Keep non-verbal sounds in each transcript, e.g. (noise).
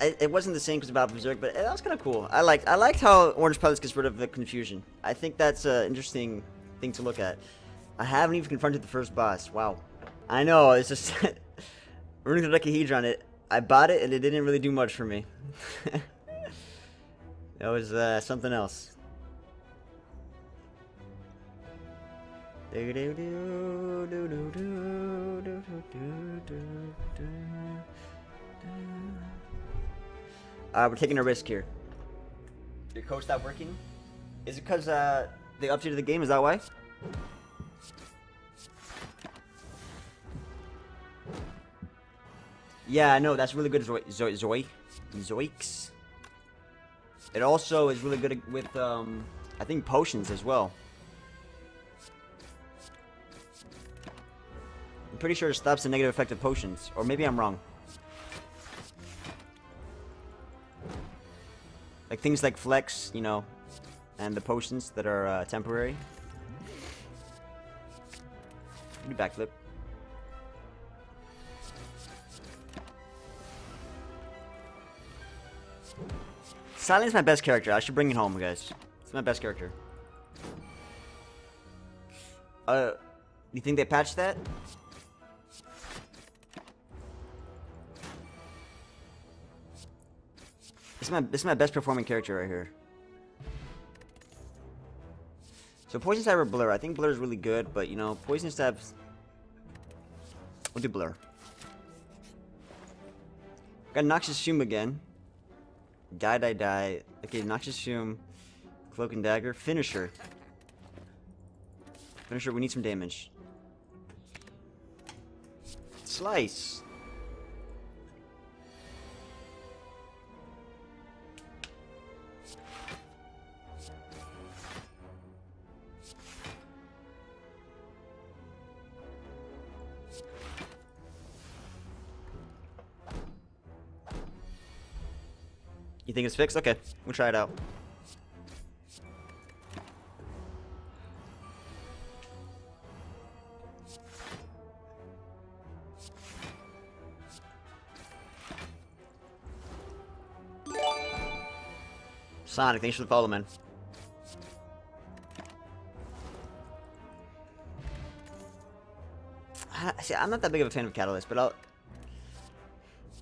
it, it wasn't the same because about Berserk, but that was kind of cool. I liked I liked how Orange Pellets gets rid of the confusion. I think that's an interesting thing to look at. I haven't even confronted the first boss. Wow. I know, it's just... (laughs) Runic Dodecahedron, it, I bought it and it didn't really do much for me. (laughs) that was uh, something else. Uh, we're taking a risk here. Your code stopped working? Is it because uh, they updated the game? Is that why? Yeah, I know. That's really good. Zoe, Zoe, Zoe, Zoiks. It also is really good with, um, I think potions as well. I'm pretty sure it stops the negative effect of potions, or maybe I'm wrong. Like things like flex, you know, and the potions that are uh, temporary. Do backflip. Silent's my best character. I should bring it home, guys. It's my best character. Uh, you think they patched that? This is my this is my best performing character right here. So poison stab or blur? I think blur is really good, but you know, poison stabs. We'll do blur. Got Noxious Fume again. Die, die, die. Okay, Noxious Fume. Cloak and Dagger. Finisher. Finisher, we need some damage. Slice. Think it's fixed? Okay, we'll try it out. Sonic, thanks for the follow, man. See, I'm not that big of a fan of Catalyst, but I'll...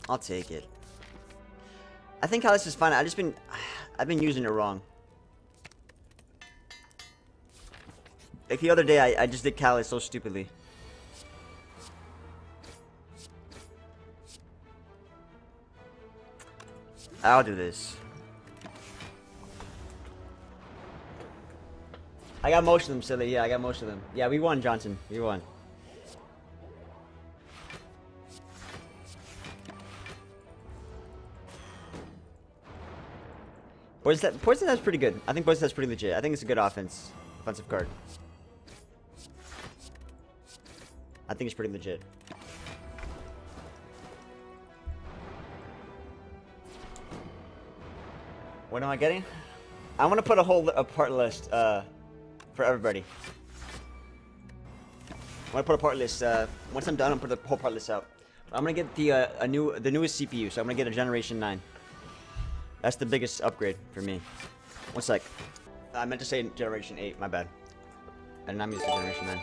I'll take it. I think Catalyst is fine. I just been... (sighs) I've been using it wrong. Like the other day, I, I just did Catalyst so stupidly. I'll do this. I got most of them, silly. Yeah, I got most of them. Yeah, we won, Johnson. We won. Poison that Poison that's pretty good. I think Poison that's pretty legit. I think it's a good offense, offensive card. I think it's pretty legit. What am I getting? I want to put a whole a part list uh, for everybody. I'm gonna put a part list. Uh, once I'm done, I'm gonna put the whole part list out. I'm gonna get the uh, a new the newest CPU, so I'm gonna get a Generation 9. That's the biggest upgrade for me. One sec. I meant to say Generation 8, my bad. And I'm using Generation 9.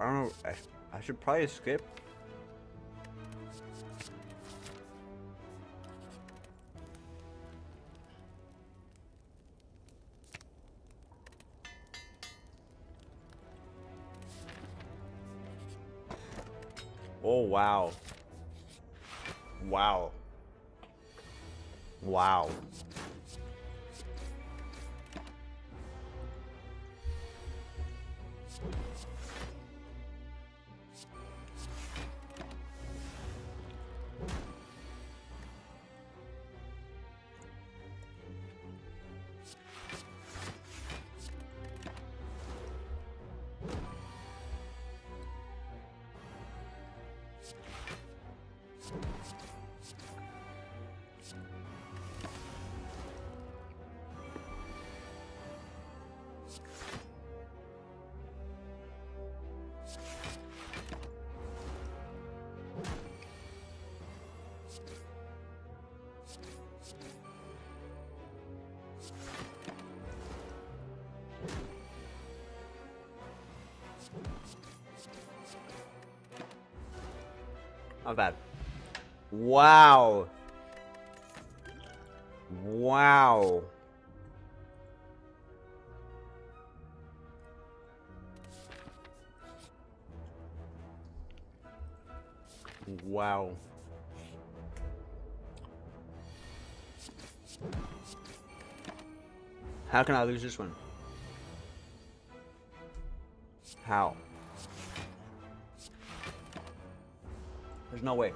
I don't know. I, I should probably skip. Oh, wow. Wow. Wow. Not bad. Wow. Wow. Wow. How can I lose this one? How? There's no way.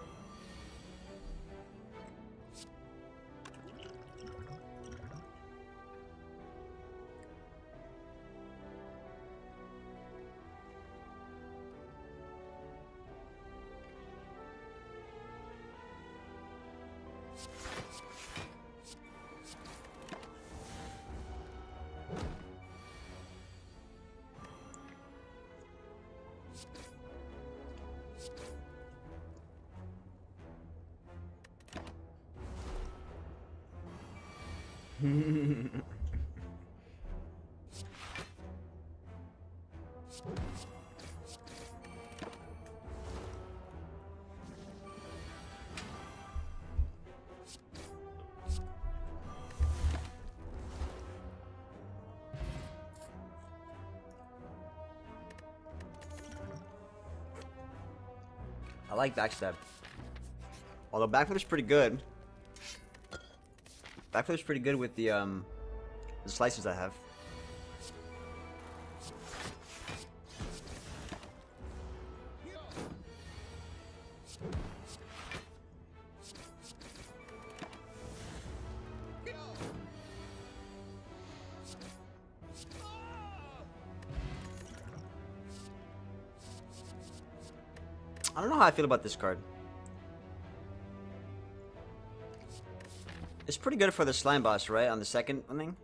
I like backstab. Although backflip is pretty good. Backflip is pretty good with the um the slices I have. Feel about this card. It's pretty good for the slime boss, right? On the second thing.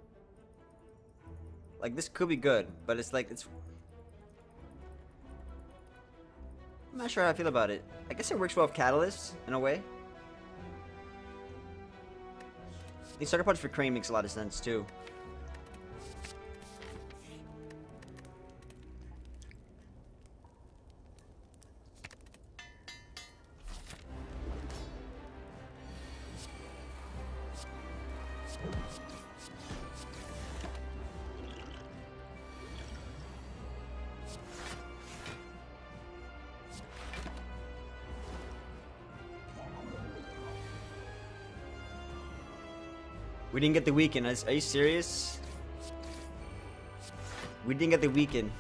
Like this could be good, but it's like it's. I'm not sure how I feel about it. I guess it works well with catalysts in a way. The sucker punch for Crane makes a lot of sense too. We didn't get the weekend. Are you serious? We didn't get the weekend.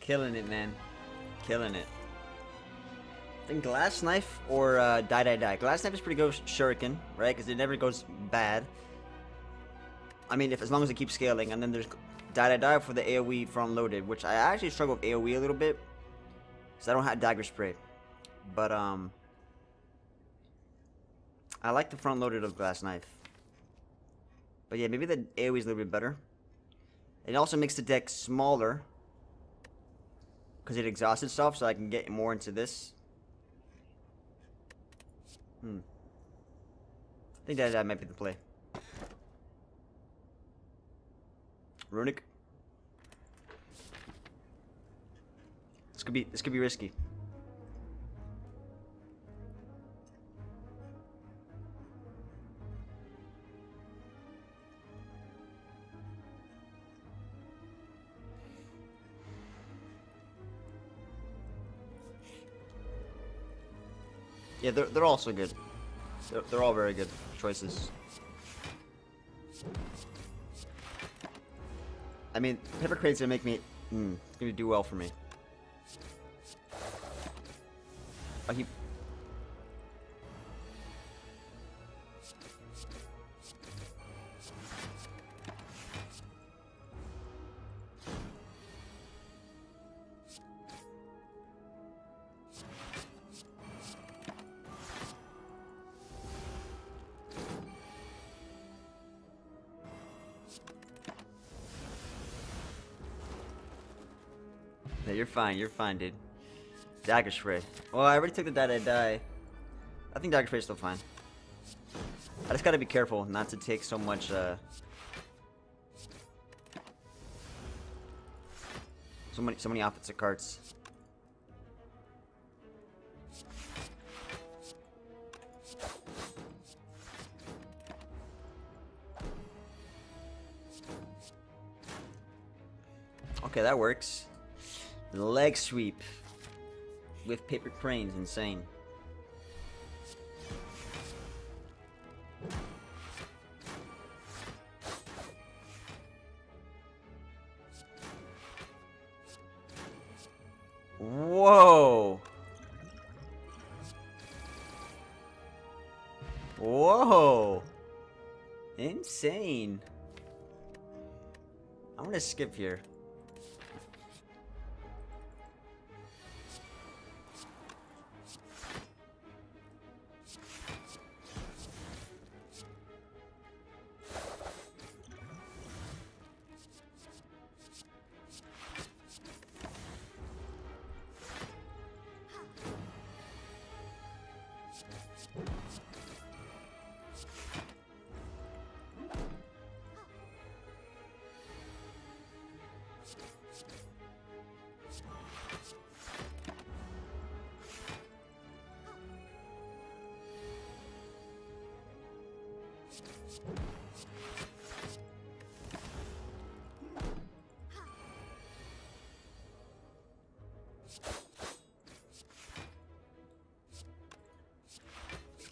Killing it, man. Killing it. I think Glass Knife or uh, Die Die Die. Glass Knife is pretty good Shuriken, right? Because it never goes bad. I mean, if as long as it keeps scaling. And then there's Die I die for the AoE front loaded, which I actually struggle with AoE a little bit. Because I don't have dagger spray. But, um... I like the front loaded of glass knife. But yeah, maybe the AoE is a little bit better. It also makes the deck smaller. Because it exhausts itself, so I can get more into this. Hmm. I think that, that might be the play. Runic. This could be this could be risky. Yeah, they're, they're also good. They're, they're all very good choices. I mean, paper crane's gonna make me, mm, gonna do well for me. Oh, he. Fine, you're fine, dude. Dagger spray. Well, I already took the die die die. I think dagger spray is still fine. I just gotta be careful not to take so much, uh... So many, so many opposite cards. Okay, that works. Leg sweep with paper cranes, insane. Whoa! Whoa! Insane. I'm gonna skip here.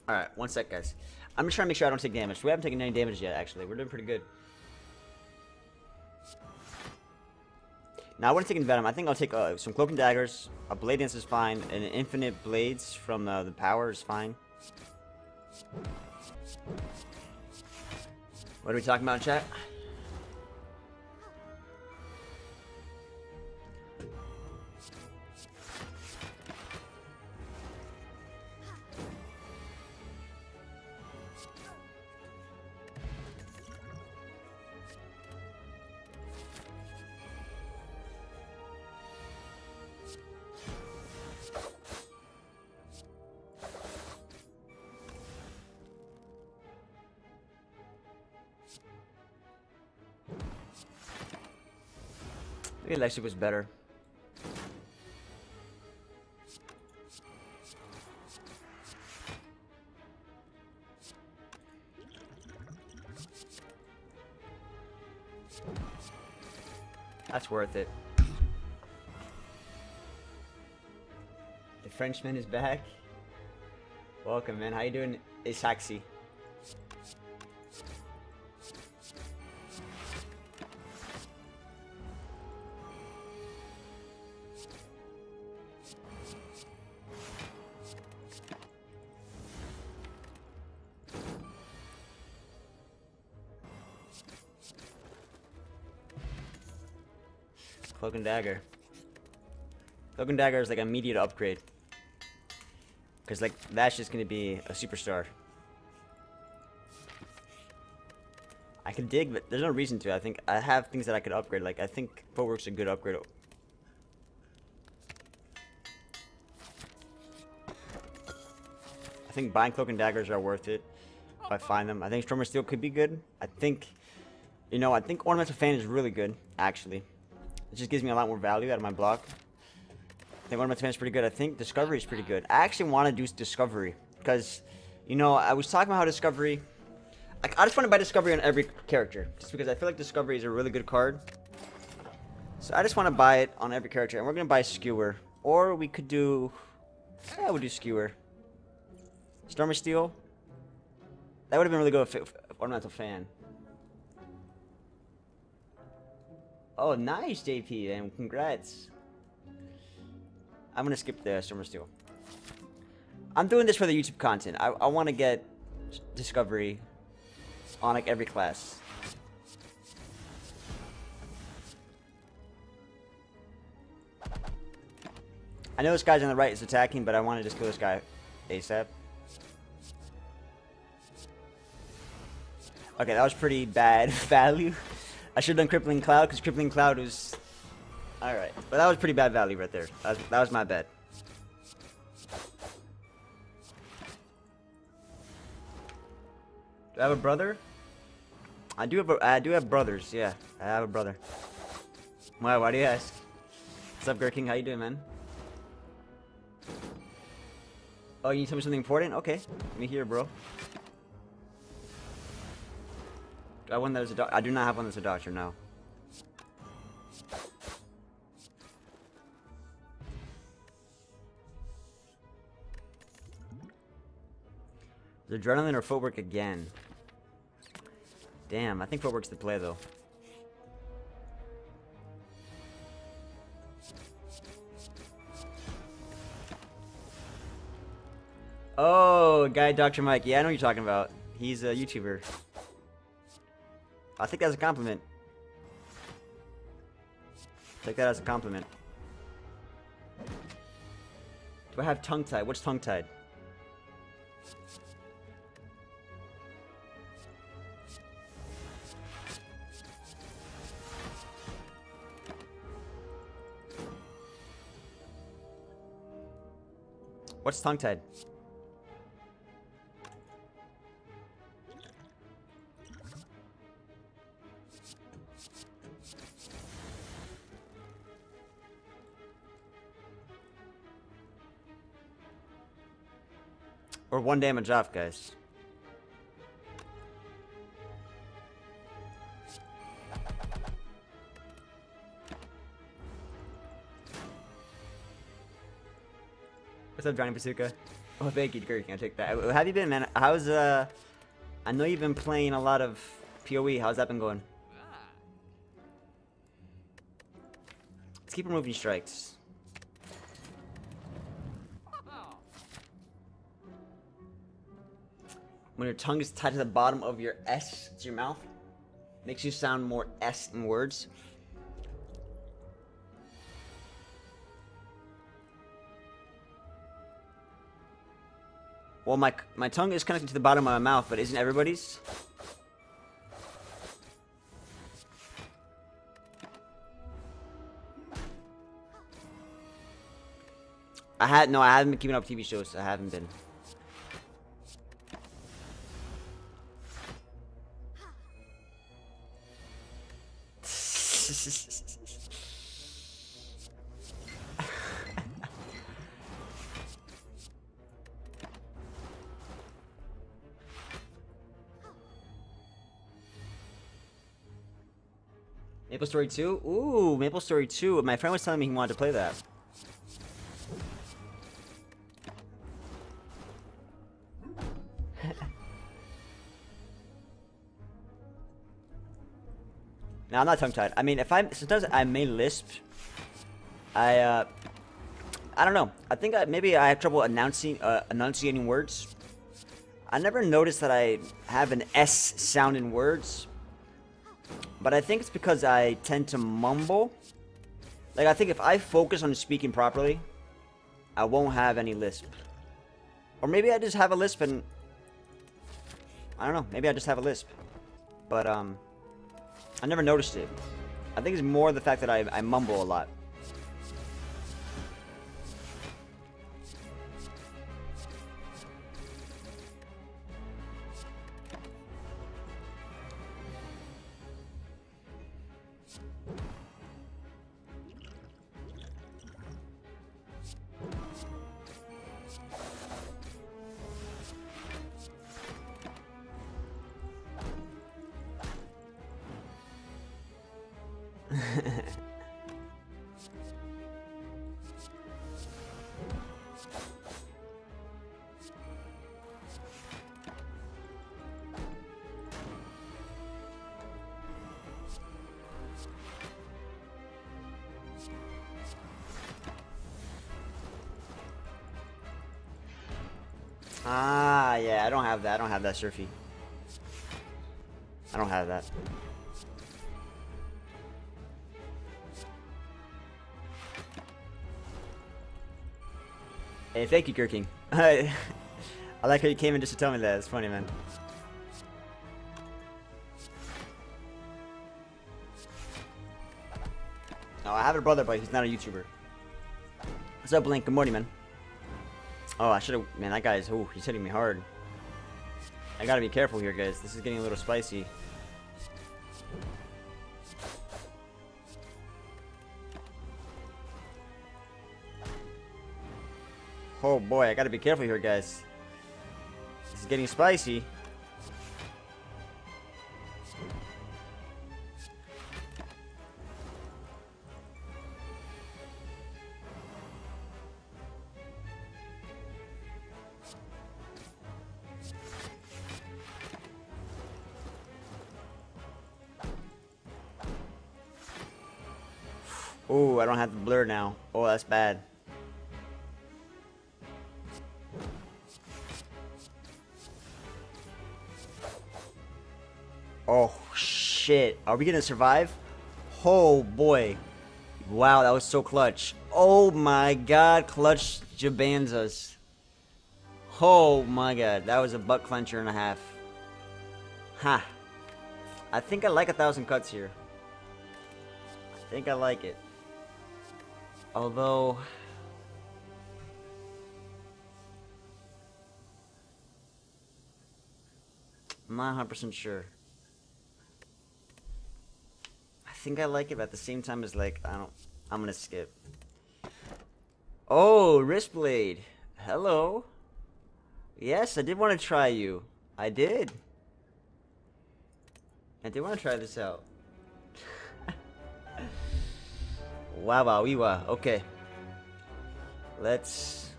Alright, one sec, guys. I'm just trying to make sure I don't take damage. We haven't taken any damage yet, actually. We're doing pretty good. Now, I wouldn't take Venom. I think I'll take uh, some Cloak and Daggers. A Blade Dance is fine. And Infinite Blades from uh, the Power is fine. What are we talking about chat? Maybe Lexi was better. That's worth it. The Frenchman is back. Welcome, man. How you doing, Isaxi? Cloak Dagger. Cloak and Dagger is like immediate upgrade. Because like that's just gonna be a superstar. I can dig, but there's no reason to. I think I have things that I could upgrade. Like I think footwork's a good upgrade. I think buying cloak and daggers are worth it if I find them. I think Storm of Steel could be good. I think, you know, I think Ornamental Fan is really good, actually. It just gives me a lot more value out of my block. I think Ornamental Fan is pretty good. I think Discovery is pretty good. I actually want to do Discovery because, you know, I was talking about how Discovery... I, I just want to buy Discovery on every character just because I feel like Discovery is a really good card. So I just want to buy it on every character. And we're going to buy Skewer. Or we could do... Yeah, we'll do Skewer. Storm of Steel. That would have been really good with Ornamental Fan. Oh, nice, JP, and congrats. I'm gonna skip the Storm of Steel. I'm doing this for the YouTube content. I, I want to get Discovery on like every class. I know this guy's on the right is attacking, but I want to just kill this guy ASAP. Okay, that was pretty bad (laughs) value. I should have done Crippling Cloud, because Crippling Cloud was... Alright, but that was pretty bad value right there. That was, that was my bad. Do I have a brother? I do have a, I do have brothers, yeah. I have a brother. Why, why do you ask? What's up, Gurking? How you doing, man? Oh, you need to tell me something important? Okay, let me hear, bro. I one that is a doctor. I do not have one that's a doctor, no. The adrenaline or footwork again? Damn, I think footwork's the play though. Oh, guy Dr. Mike. Yeah, I know what you're talking about. He's a YouTuber. I think that's a compliment. Take that as a compliment. Do I have tongue-tied? What's tongue-tied? What's tongue-tied? Or one damage off, guys. What's up, Johnny Bazooka? Oh, thank you, Gurk. I take that. Have you been, man? How's, uh... I know you've been playing a lot of PoE. How's that been going? Let's keep removing strikes. When your tongue is tied to the bottom of your S, it's your mouth, makes you sound more S in words. Well, my my tongue is connected to the bottom of my mouth, but isn't everybody's? I had no, I haven't been keeping up TV shows. I haven't been. Maple Story 2? Ooh, Maple Story 2. My friend was telling me he wanted to play that. (laughs) no, I'm not tongue-tied. I mean, if I sometimes I may lisp. I uh, I don't know. I think I, maybe I have trouble announcing uh, enunciating words. I never noticed that I have an S sound in words. But I think it's because I tend to mumble. Like, I think if I focus on speaking properly, I won't have any lisp. Or maybe I just have a lisp and... I don't know. Maybe I just have a lisp. But, um... I never noticed it. I think it's more the fact that I, I mumble a lot. (laughs) Ah, yeah, I don't have that. I don't have that surfy. I don't have that. Hey, thank you, Gurking. (laughs) I like how you came in just to tell me that. It's funny, man. Oh, I have a brother, but he's not a YouTuber. What's up, Blink? Good morning, man. Oh, I should have... Man, that guy's... Oh, he's hitting me hard. I gotta be careful here, guys. This is getting a little spicy. Oh boy, I gotta be careful here, guys. This is getting spicy. Are we gonna survive? Oh, boy. Wow, that was so clutch. Oh my god, clutch Jabanzas. Oh my god, that was a butt clencher and a half. Ha. I think I like a thousand cuts here. I think I like it. Although... I'm not 100% sure. I think I like it, but at the same time, it's like, I don't... I'm gonna skip. Oh, Wrist Blade. Hello. Yes, I did want to try you. I did. I did want to try this out. (laughs) wow, wow, wow. Okay. Let's...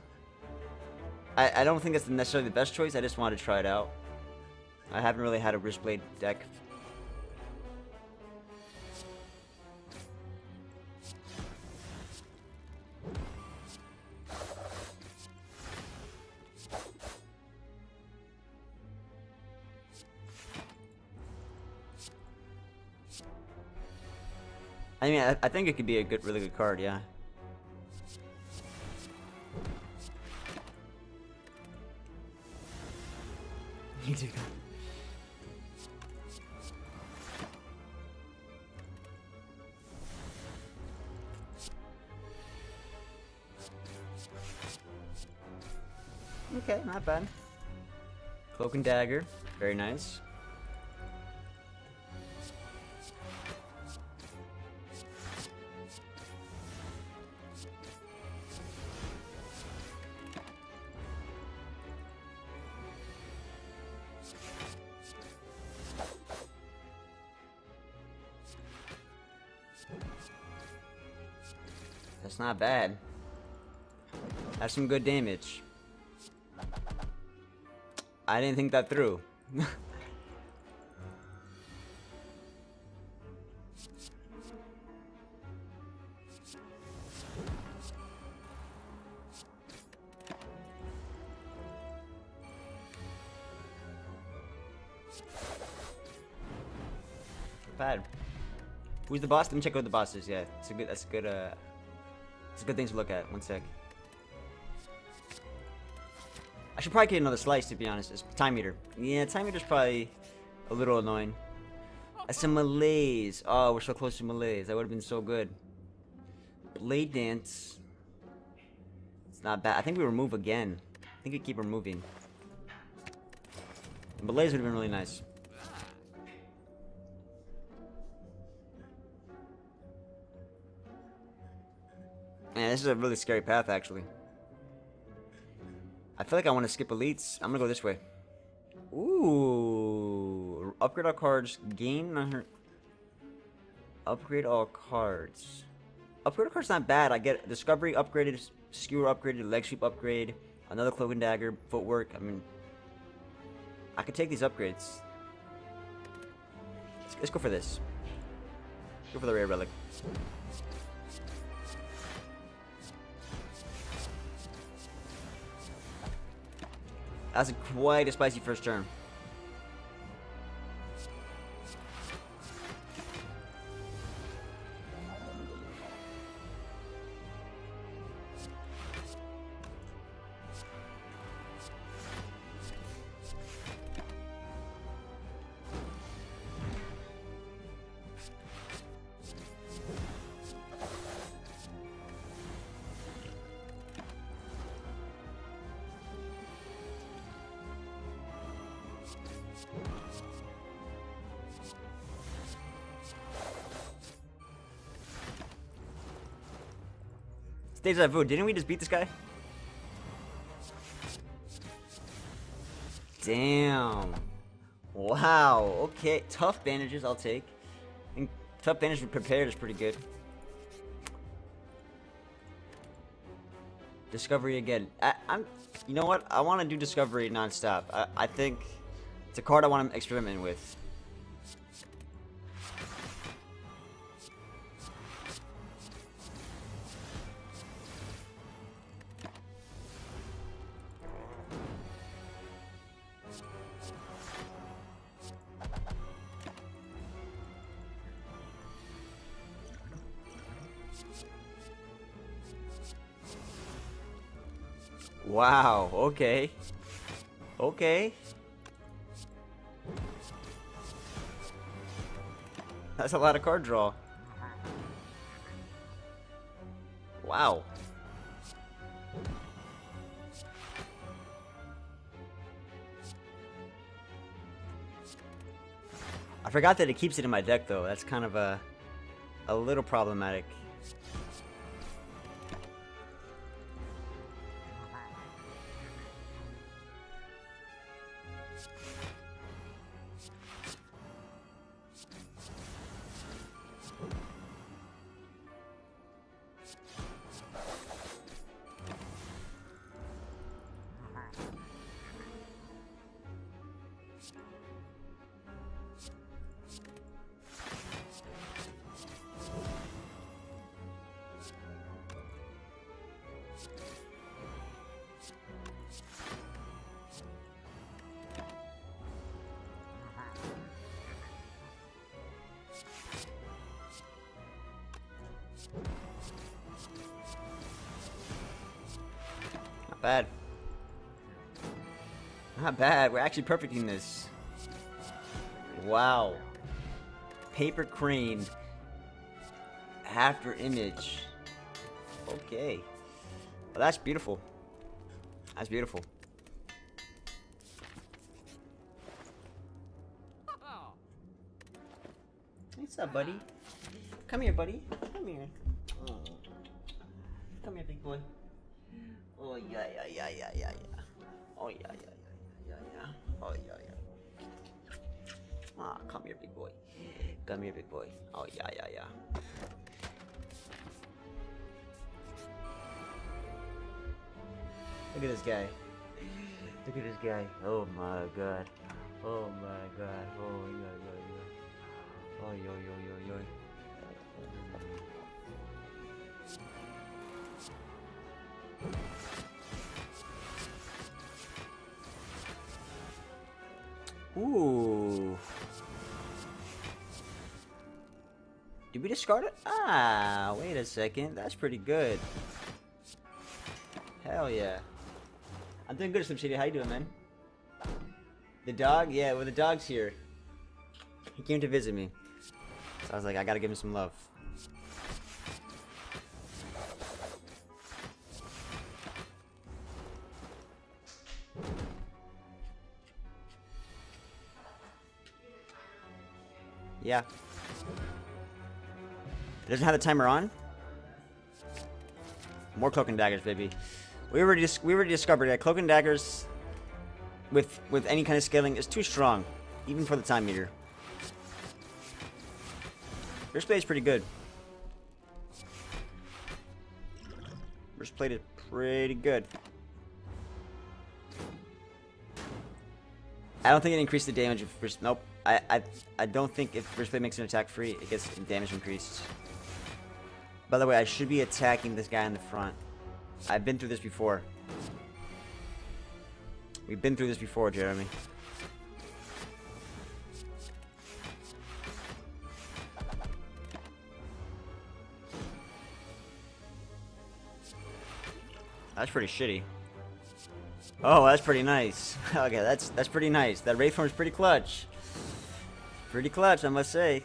I, I don't think it's necessarily the best choice. I just wanted to try it out. I haven't really had a Wrist Blade deck I mean, I, I think it could be a good, really good card, yeah. (laughs) Okay, not bad. Cloak and Dagger, very nice. That's not bad. That's some good damage. I didn't think that through. (laughs) bad. Who's the boss? Let me check out the boss is. Yeah, it's a good. That's a good. Uh, it's a good thing to look at. One sec. I should probably get another slice to be honest. It's Time Eater. Yeah, Time Eater's probably a little annoying. Uh, That's a malaise. Oh, we're so close to malaise. That would have been so good. Blade dance. It's not bad. I think we remove again. I think we keep removing. Malaise would have been really nice. This is a really scary path, actually. I feel like I want to skip elites. I'm gonna go this way. Ooh, upgrade all cards. Gain 900. Upgrade all cards. Upgrade all cards not bad. I get discovery upgraded, skewer upgraded, leg sweep upgrade, another cloak and dagger, footwork. I mean, I could take these upgrades. Let's, let's go for this. Go for the rare relic. That's quite a spicy first turn. Deja vu, didn't we just beat this guy? Damn. Wow, okay. Tough bandages, I'll take. And tough bandages prepared is pretty good. Discovery again. I, am You know what? I want to do Discovery non-stop. I, I think it's a card I want to experiment with. Wow, okay. Okay. That's a lot of card draw. Wow. I forgot that it keeps it in my deck though. That's kind of a a little problematic. Bad. Not bad. We're actually perfecting this. Wow. Paper crane. After image. Okay. Well, that's beautiful. That's beautiful. What's up, buddy? Come here, buddy. Come here. Come here, big boy. Oh yeah yeah yeah yeah yeah yeah. Oh yeah yeah yeah yeah yeah. Oh yeah yeah. Ah, come here, big boy. Come here, big boy. Oh yeah yeah yeah. Look at this guy. Look at this guy. Oh my god. Oh my god. Oh yeah yeah yeah. Oh yo yo yo Ooh. Did we discard it? Ah, wait a second. That's pretty good. Hell yeah. I'm doing good, Slim Shady. How you doing, man? The dog? Yeah, well, the dog's here. He came to visit me. So I was like, I gotta give him some love. Yeah. It doesn't have the timer on? More cloak and daggers, baby. We already we already discovered that cloak and daggers with with any kind of scaling is too strong, even for the Time Eater. First play is pretty good. First plate is pretty good. I don't think it increased the damage of first. Nope. I I I don't think if first plate makes an attack free, it gets damage increased. By the way, I should be attacking this guy in the front. I've been through this before. We've been through this before, Jeremy. That's pretty shitty. Oh, that's pretty nice. (laughs) okay, that's that's pretty nice. That Wraith is pretty clutch. Pretty clutch, I must say.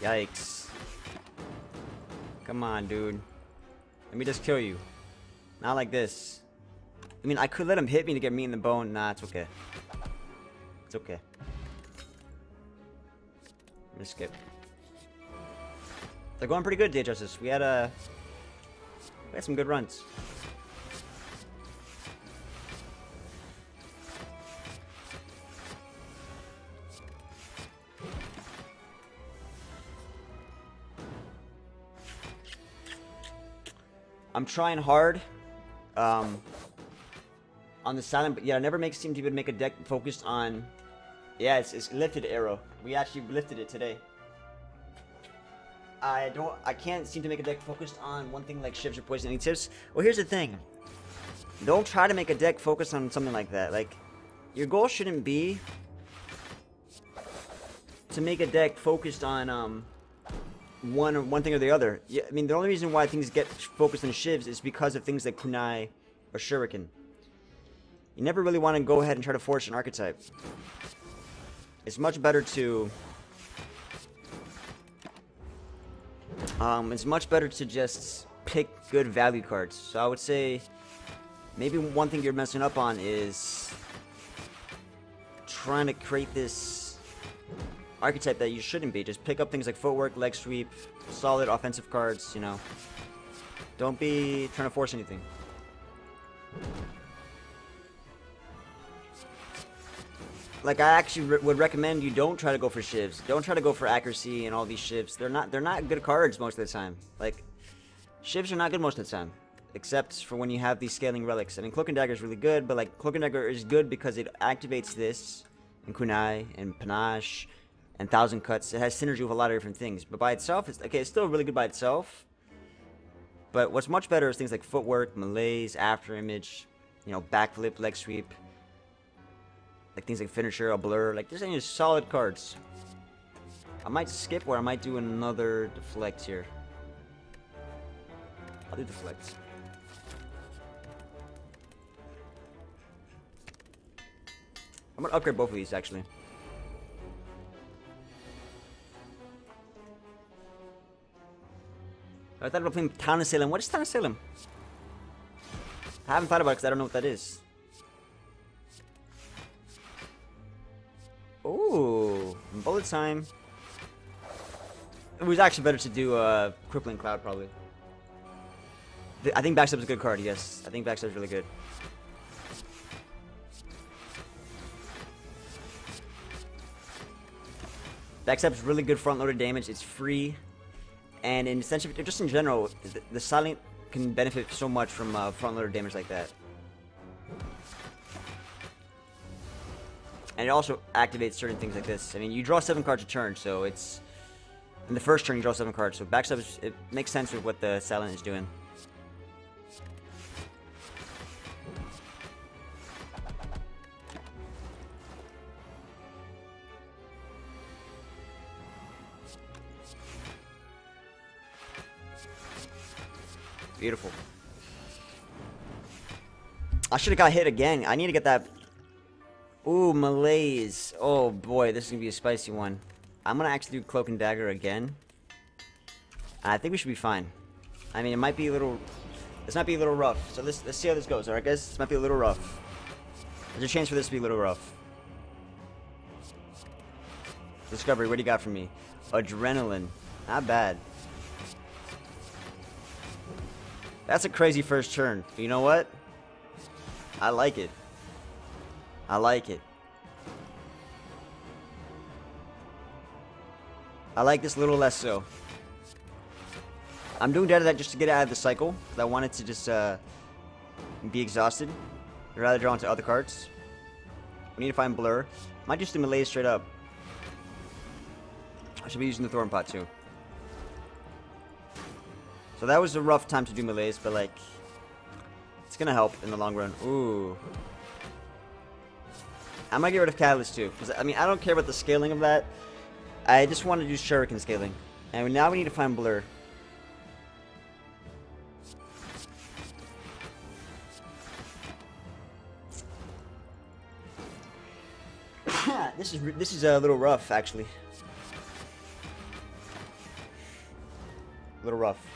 Yikes. Come on, dude. Let me just kill you. Not like this. I mean, I could let him hit me to get me in the bone. Nah, it's okay. It's okay. I'm gonna skip. They're going pretty good, Day Justice. We had a... Uh, we had some good runs. I'm trying hard um, on the silent, but yeah, I never make seem to even make a deck focused on. Yeah, it's, it's lifted arrow. We actually lifted it today. I don't. I can't seem to make a deck focused on one thing like shivs or poison. Tips? Well, here's the thing. Don't try to make a deck focused on something like that. Like, your goal shouldn't be to make a deck focused on um one one thing or the other. Yeah, I mean, the only reason why things get focused on shivs is because of things like kunai or shuriken. You never really want to go ahead and try to force an archetype. It's much better to... Um, it's much better to just pick good value cards. So I would say maybe one thing you're messing up on is trying to create this archetype that you shouldn't be. Just pick up things like footwork, leg sweep, solid offensive cards, you know. Don't be trying to force anything. Like I actually re would recommend you don't try to go for shivs. Don't try to go for accuracy and all these shivs. They're not they're not good cards most of the time. Like shivs are not good most of the time. Except for when you have these scaling relics. I mean Cloak and Dagger is really good, but like Cloak and Dagger is good because it activates this and Kunai and Panache and Thousand Cuts. It has synergy with a lot of different things. But by itself, it's okay. It's still really good by itself. But what's much better is things like footwork, malaise, after image, you know, backflip, leg sweep, like things like finisher, a blur. Like there's any solid cards. I might skip or I might do another deflect here. I'll do deflect. I'm gonna upgrade both of these actually. I thought about playing Town. What is Town? I haven't thought about it because I don't know what that is. Ooh, bullet time. It was actually better to do uh, Crippling Cloud, probably. I think Backstab is a good card, yes. I think Backstab is really good. Backstab is really good front loaded damage. It's free and in sensitive, just in general, the, the silent can benefit so much from uh, front loader damage like that. And it also activates certain things like this. I mean, you draw seven cards a turn, so it's in the first turn you draw seven cards. So backstab, it makes sense with what the silent is doing. Beautiful. I should have got hit again. I need to get that... Ooh, malaise. Oh, boy. This is going to be a spicy one. I'm going to actually do Cloak and Dagger again. I think we should be fine. I mean, it might be a little... This might be a little rough. So let's, let's see how this goes, alright, guys? This might be a little rough. There's a chance for this to be a little rough. Discovery, what do you got for me? Adrenaline. Not bad. That's a crazy first turn. You know what? I like it. I like it. I like this little less so. I'm doing Dead of that just to get out of the cycle. I wanted to just uh, be exhausted. I'd rather draw into other cards. We need to find Blur. Might just do Malaise straight up. I should be using the Thorn Pot too. So that was a rough time to do Malaise, but like, it's gonna help in the long run. Ooh. I might get rid of Catalyst too, because I mean, I don't care about the scaling of that. I just want to do Shuriken scaling. And now we need to find Blur. (coughs) this is this is uh, a little rough, actually. A little rough.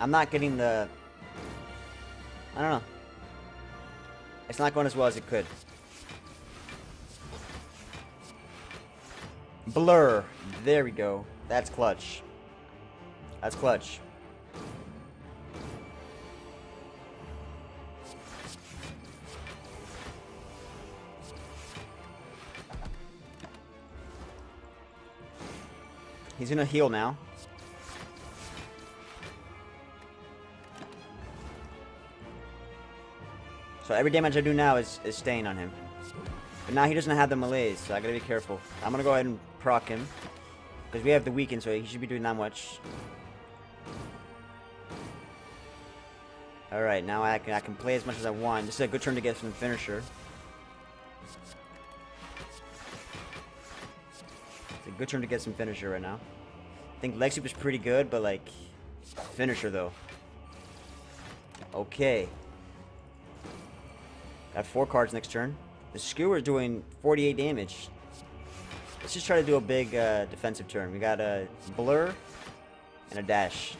I'm not getting the... I don't know. It's not going as well as it could. Blur. There we go. That's clutch. That's clutch. He's gonna heal now. So every damage I do now is, is staying on him. But now he doesn't have the malaise, so I gotta be careful. I'm gonna go ahead and proc him. Because we have the weaken, so he should be doing that much. Alright, now I can, I can play as much as I want. This is a good turn to get some finisher. It's a good turn to get some finisher right now. I think Leg Sweep is pretty good, but like, finisher though. Okay. Got four cards next turn. The Skewer is doing 48 damage. Let's just try to do a big uh, defensive turn. We got a Blur and a Dash.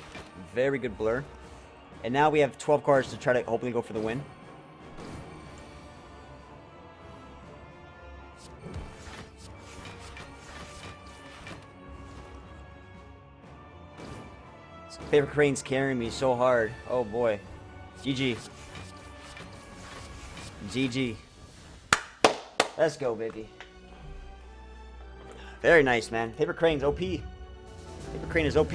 Very good Blur. And now we have 12 cards to try to hopefully go for the win. Paper Crane's carrying me so hard. Oh boy. GG. GG. Let's go, baby. Very nice, man. Paper Crane's OP. Paper Crane is OP.